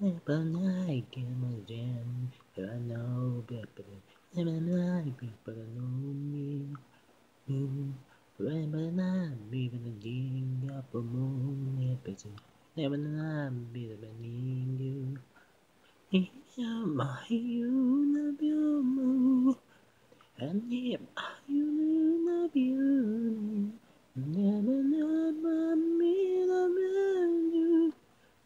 Never like him again. I know better. Never like people know me. Never not be the king of the moon. Never not be the beneath you. Yeah, my you love you. And if you love you, never not be the man you.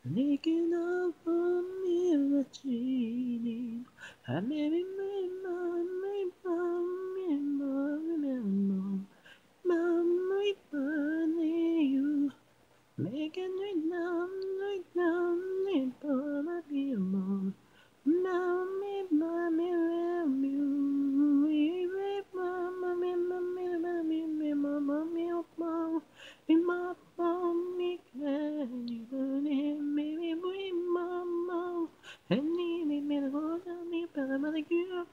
Nicking up a mirror cheating. I'm living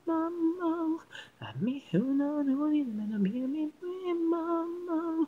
mama. I miss you, no, no, no, no, no, no, no, no, no,